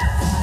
Woo!